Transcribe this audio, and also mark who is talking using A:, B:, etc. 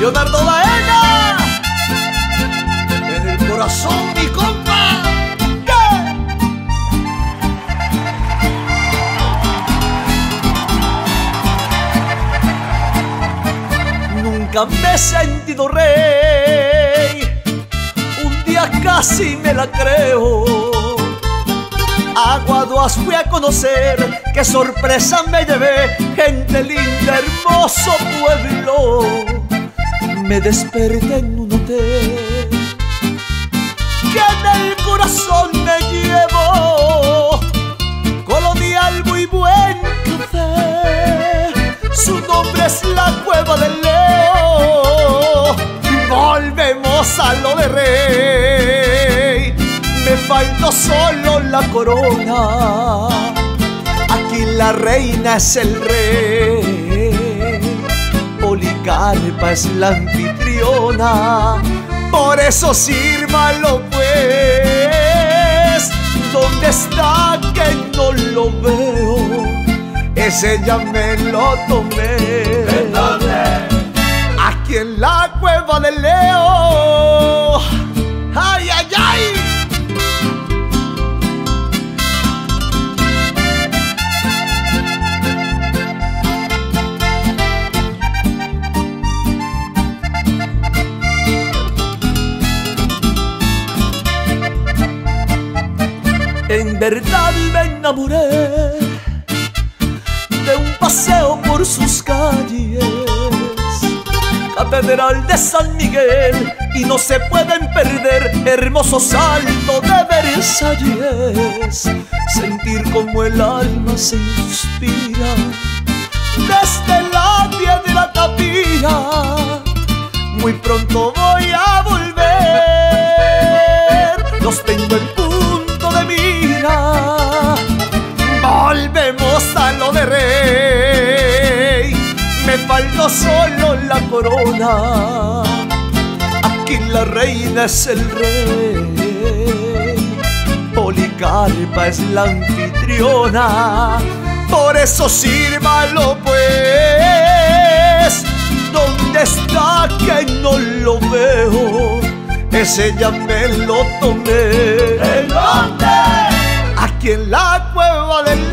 A: Leonardo Baena. En el corazón, mi compa. Nunca me he sentido rey. Un día casi me la creo. Aguaduas fui a conocer, qué sorpresa me llevé, gente linda, hermoso pueblo. Me desperté en un hotel que en el corazón me llevo. Colonial muy buen café, su nombre es la Cueva del Leo. Volvemos a lo de rey, me faltó solo la corona. Aquí la reina es el rey, Policarpa es la anfitriona. Por eso sírvalo pues, ¿dónde está que no lo veo? Ese ya me lo tomé.
B: En
A: verdad me enamoré de un paseo por sus calles. Catedral de San Miguel y no se pueden perder hermoso salto de Versalles. Sentir como el alma se inspira desde la de la capilla. Muy pronto voy a volver. Los tengo en punto me faltó solo la corona. Aquí la reina es el rey, Policarpa es la anfitriona. Por eso sírvalo pues, ¿dónde está que no lo veo? Ese ya me lo tomé.
B: ¿En dónde? Aquí en la cueva del